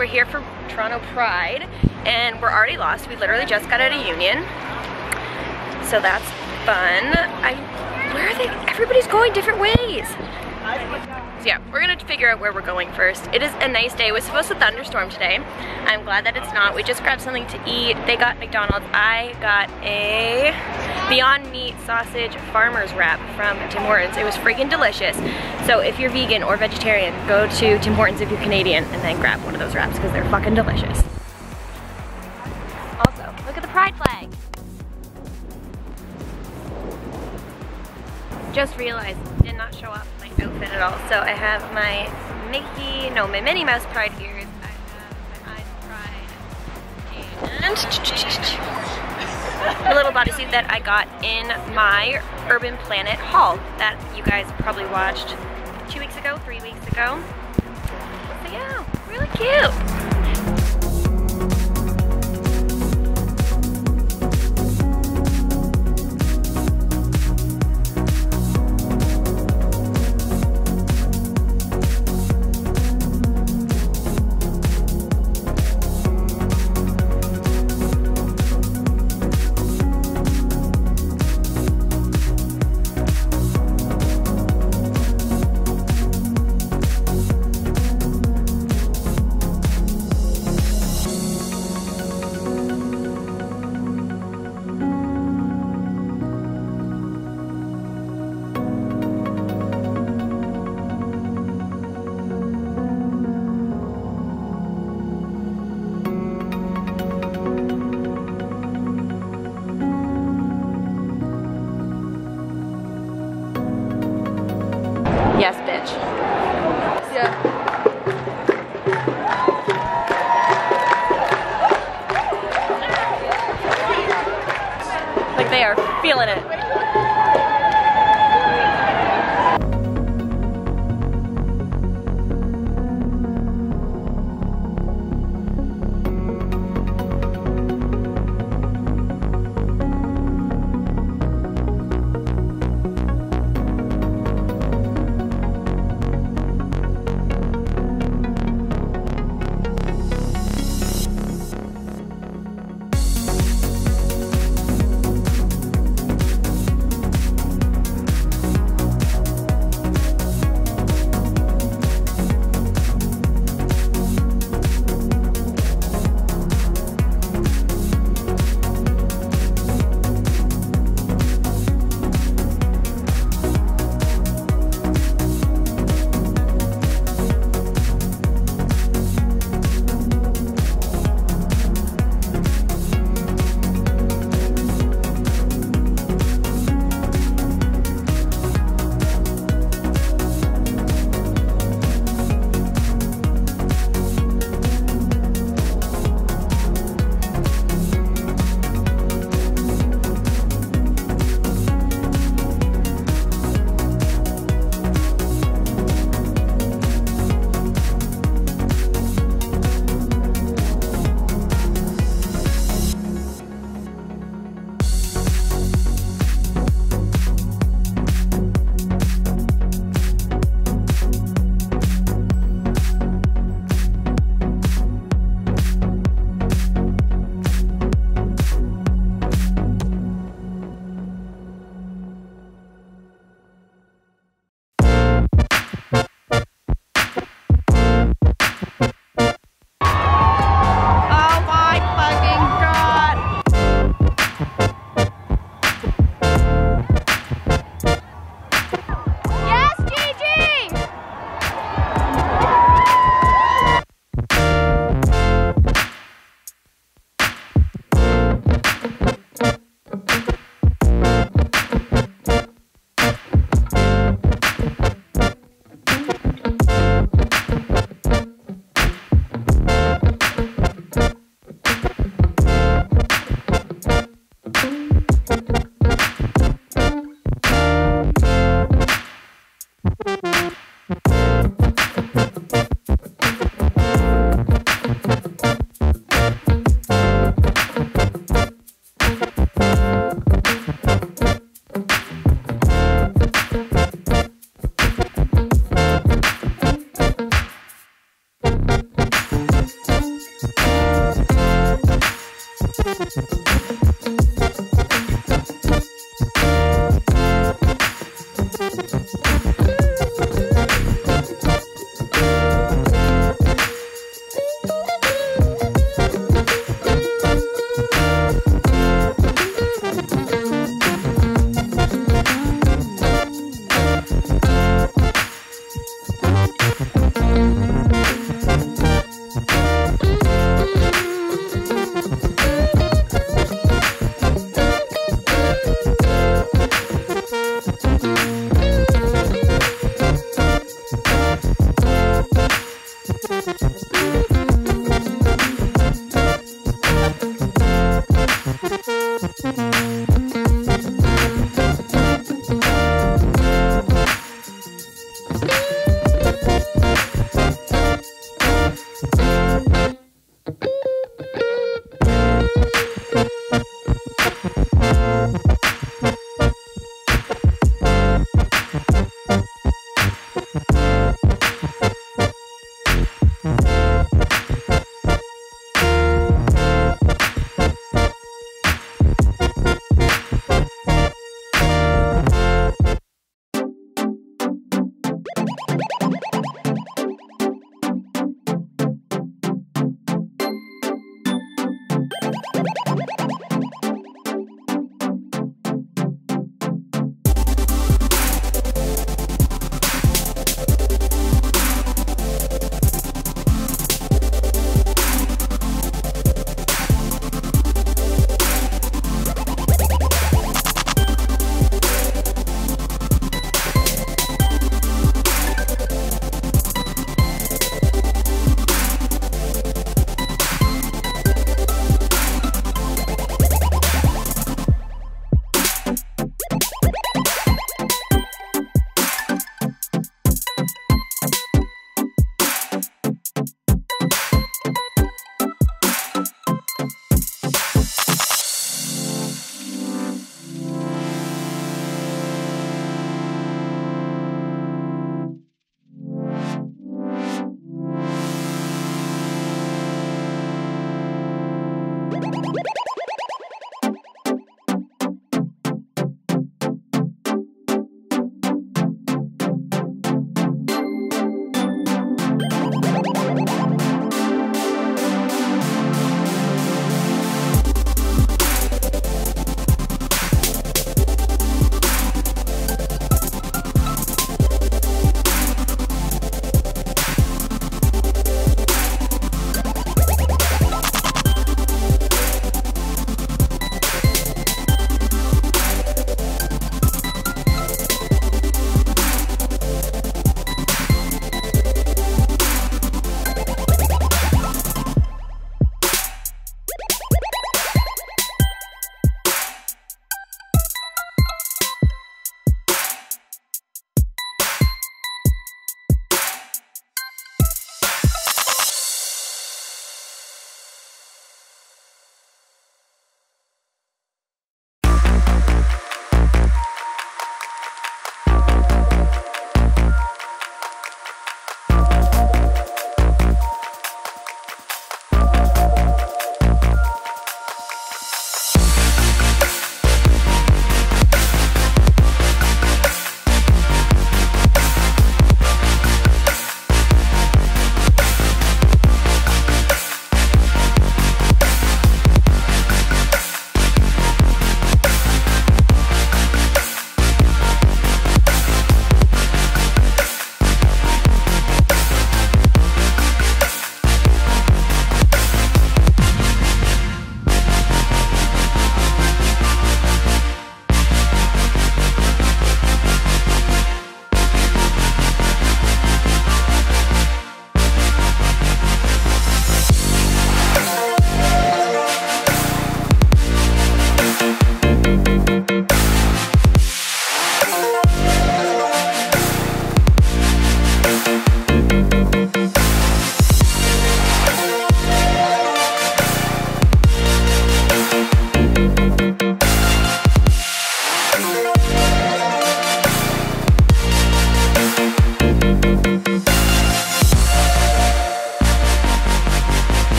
We're here for Toronto Pride, and we're already lost. We literally just got out of Union, so that's fun. I, where are they? Everybody's going different ways. So yeah, we're gonna figure out where we're going first. It is a nice day. It was supposed to thunderstorm today. I'm glad that it's not. We just grabbed something to eat. They got McDonald's. I got a Beyond Meat sausage farmer's wrap from Tim Hortons. It was freaking delicious. So if you're vegan or vegetarian, go to Tim Hortons if you're Canadian and then grab one of those wraps because they're fucking delicious. Also, look at the pride flag. Just realized, did not show up outfit at all. So I have my Mickey, no, my Minnie Mouse Pride ears. I have my eyes Pride. And a little bodysuit that I got in my Urban Planet haul that you guys probably watched two weeks ago, three weeks ago. So yeah, really cute.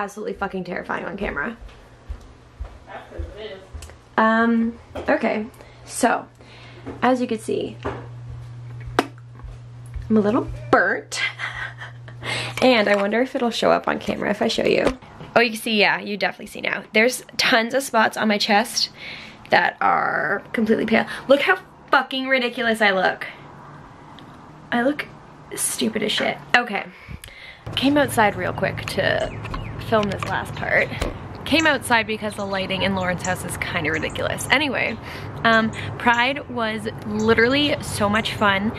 Absolutely fucking terrifying on camera. Um, okay. So, as you can see, I'm a little burnt. and I wonder if it'll show up on camera if I show you. Oh, you can see, yeah, you definitely see now. There's tons of spots on my chest that are completely pale. Look how fucking ridiculous I look. I look stupid as shit. Okay, came outside real quick to film this last part. Came outside because the lighting in Lauren's house is kind of ridiculous. Anyway, um, Pride was literally so much fun.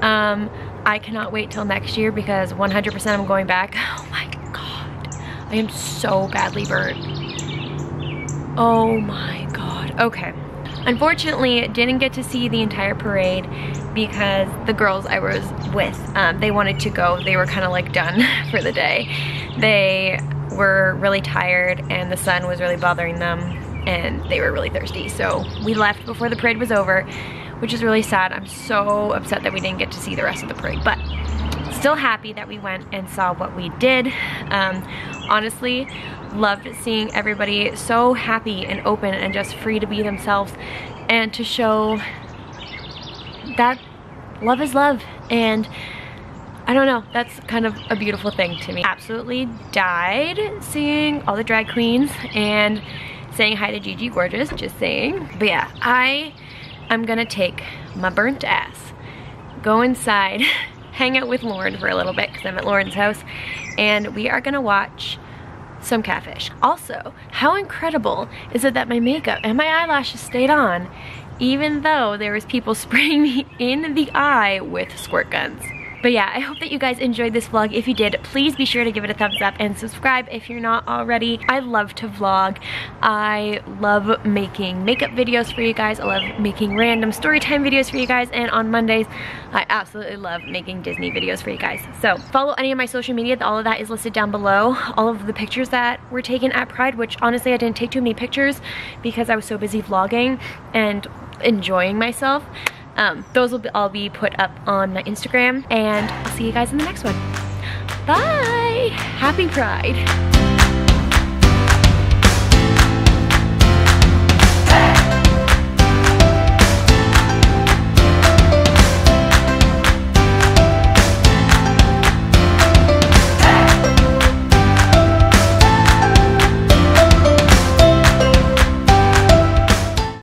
Um, I cannot wait till next year because 100% I'm going back. Oh my god, I am so badly burnt. Oh my god, okay. Unfortunately, didn't get to see the entire parade because the girls I was with, um, they wanted to go. They were kind of like done for the day. They were really tired and the sun was really bothering them and they were really thirsty. So we left before the parade was over, which is really sad. I'm so upset that we didn't get to see the rest of the parade, but still happy that we went and saw what we did. Um, honestly, loved seeing everybody so happy and open and just free to be themselves and to show that love is love and I don't know, that's kind of a beautiful thing to me. Absolutely died seeing all the drag queens and saying hi to Gigi Gorgeous, just saying. But yeah, I am gonna take my burnt ass, go inside, hang out with Lauren for a little bit because I'm at Lauren's house, and we are gonna watch some catfish. Also, how incredible is it that my makeup and my eyelashes stayed on even though there was people spraying me in the eye with squirt guns. But yeah, I hope that you guys enjoyed this vlog. If you did, please be sure to give it a thumbs up and subscribe if you're not already. I love to vlog. I love making makeup videos for you guys. I love making random storytime videos for you guys. And on Mondays, I absolutely love making Disney videos for you guys. So follow any of my social media. All of that is listed down below. All of the pictures that were taken at Pride, which honestly I didn't take too many pictures because I was so busy vlogging and enjoying myself. Um, those will all be put up on my Instagram and I'll see you guys in the next one. Bye! Happy Pride!